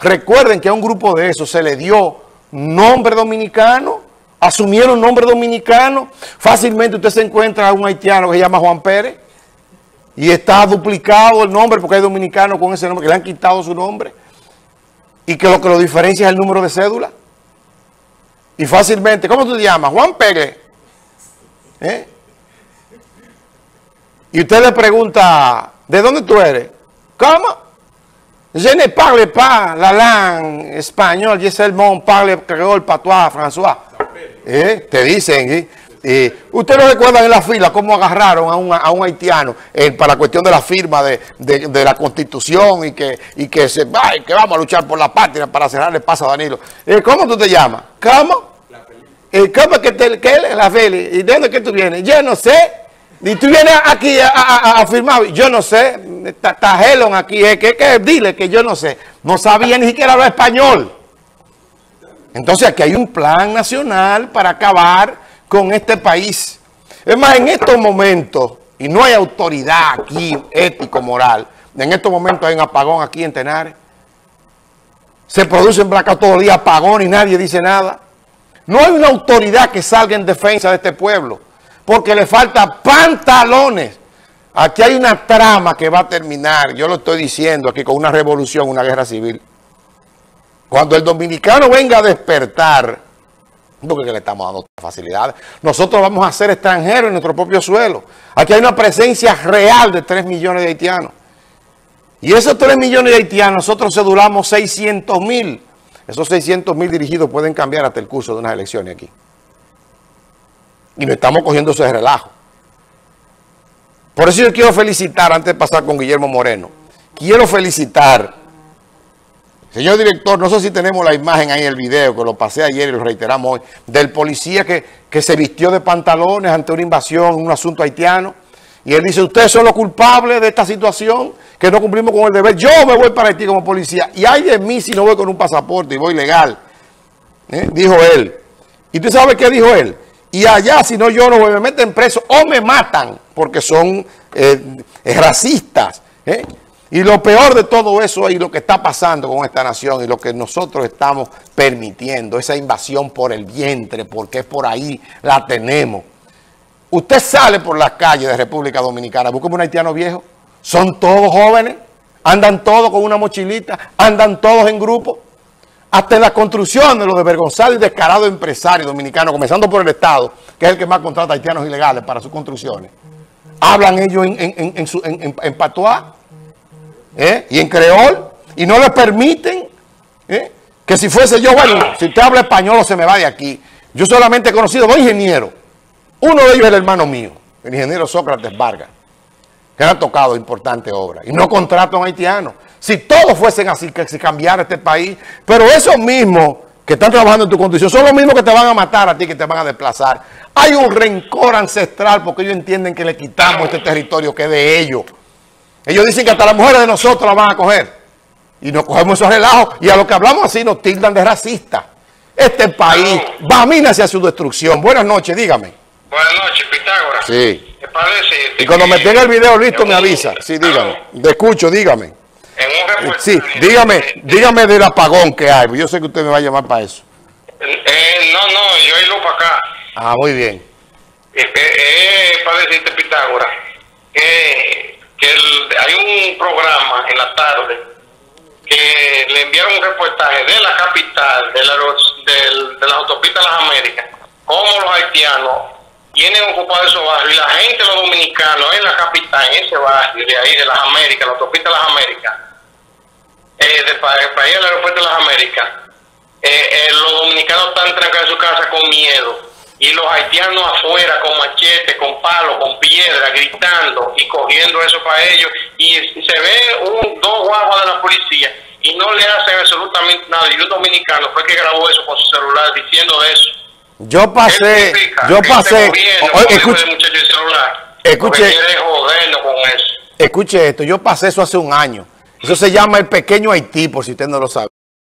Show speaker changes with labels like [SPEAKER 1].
[SPEAKER 1] Recuerden que a un grupo de esos se le dio nombre dominicano, asumieron nombre dominicano. Fácilmente usted se encuentra a un haitiano que se llama Juan Pérez y está duplicado el nombre porque hay dominicanos con ese nombre que le han quitado su nombre y que lo que lo diferencia es el número de cédula. Y fácilmente, ¿cómo tú te llamas? Juan Pérez. ¿Eh? Y usted le pregunta, ¿de dónde tú eres? ¿Cómo? Je ne parle pas la langue espagnole, je seulement parle créole, patois, François. ¿Eh? Te dicen, ¿eh? Eh, ¿Usted no recuerda en la fila cómo agarraron a un, a un haitiano para la cuestión de la firma de, de, la constitución y que, y que, se, ay, que vamos a luchar por la patria para cerrarle paso a Danilo? Eh, ¿Cómo tú te llamas? ¿Cómo? Eh, ¿Cómo que te que la Feli? ¿Y de dónde que tú vienes? Yo no sé. Y tú vienes aquí a, a, a firmar. Yo no sé. Está aquí. Eh, que, que, dile que yo no sé. No sabía ni siquiera hablar español. Entonces aquí hay un plan nacional para acabar con este país. Es más, en estos momentos, y no hay autoridad aquí ético-moral, en estos momentos hay un apagón aquí en Tenares. Se producen blackout todo el día, apagón y nadie dice nada. No hay una autoridad que salga en defensa de este pueblo, porque le falta pantalones. Aquí hay una trama que va a terminar, yo lo estoy diciendo aquí, con una revolución, una guerra civil. Cuando el dominicano venga a despertar, porque le estamos dando facilidades. Nosotros vamos a ser extranjeros en nuestro propio suelo. Aquí hay una presencia real de 3 millones de haitianos. Y esos 3 millones de haitianos, nosotros cedulamos 600 mil. Esos 600 mil dirigidos pueden cambiar hasta el curso de unas elecciones aquí. Y no estamos cogiendo ese relajo. Por eso yo quiero felicitar, antes de pasar con Guillermo Moreno, quiero felicitar Señor director, no sé si tenemos la imagen ahí, el video, que lo pasé ayer y lo reiteramos hoy, del policía que, que se vistió de pantalones ante una invasión, un asunto haitiano. Y él dice, ustedes son los culpables de esta situación, que no cumplimos con el deber. Yo me voy para Haití como policía. Y hay de mí si no voy con un pasaporte y voy legal. ¿Eh? Dijo él. ¿Y tú sabes qué dijo él? Y allá, si no yo no voy, me meten preso o me matan, porque son eh, racistas. ¿eh? Y lo peor de todo eso es lo que está pasando con esta nación y lo que nosotros estamos permitiendo, esa invasión por el vientre, porque por ahí la tenemos. Usted sale por las calles de República Dominicana, busca un haitiano viejo, son todos jóvenes, andan todos con una mochilita, andan todos en grupo. Hasta en la construcción de los desvergonzados y descarados empresarios dominicanos, comenzando por el Estado, que es el que más contrata haitianos ilegales para sus construcciones. Hablan ellos en, en, en, en, en patuá ¿eh? y en creol, y no le permiten ¿eh? que si fuese yo, bueno, si usted habla español se me va de aquí. Yo solamente he conocido dos ingenieros. Uno de ellos es el hermano mío, el ingeniero Sócrates Vargas, que han tocado importantes obras. Y no contratan haitianos. Si todos fuesen así, que se cambiara este país, pero esos mismos que están trabajando en tu condición son los mismos que te van a matar a ti, que te van a desplazar. Hay un rencor ancestral porque ellos entienden que le quitamos este territorio que es de ellos. Ellos dicen que hasta las mujeres de nosotros la van a coger. Y nos cogemos esos relajos. Y a lo que hablamos así nos tildan de racistas. Este país va a hacia su destrucción. Buenas noches, dígame.
[SPEAKER 2] Buenas noches, Pitágoras.
[SPEAKER 1] Sí. Y cuando me tenga el video listo me avisa. Sí, dígame. Te escucho, dígame. Sí, dígame, dígame del apagón que hay. Yo sé que usted me va a llamar para eso.
[SPEAKER 2] Eh, no, no, yo he ido para acá.
[SPEAKER 1] Ah, muy bien.
[SPEAKER 2] Eh, eh, para decirte, Pitágoras, que que hay un programa en la tarde que le enviaron un reportaje de la capital, de la, de, la autopista de las Américas, cómo los haitianos tienen ocupado esos barrios y la gente, los dominicanos en la capital, en ese barrio de ahí, de las Américas, la autopista de las Américas, eh, de, para, para ir al aeropuerto de las Américas, eh, eh, los dominicanos están trancados en su casa con miedo y los haitianos afuera con machete, con palo, con piedra, gritando y cogiendo eso para ellos. Y se ve un, dos guaguas de la policía y no le hacen absolutamente nada. Y un dominicano fue que grabó eso con su celular diciendo eso.
[SPEAKER 1] Yo pasé, yo pasé. escuche, escuche, escuche esto, yo pasé eso hace un año. Eso se llama el pequeño Haití, por si usted no lo sabe.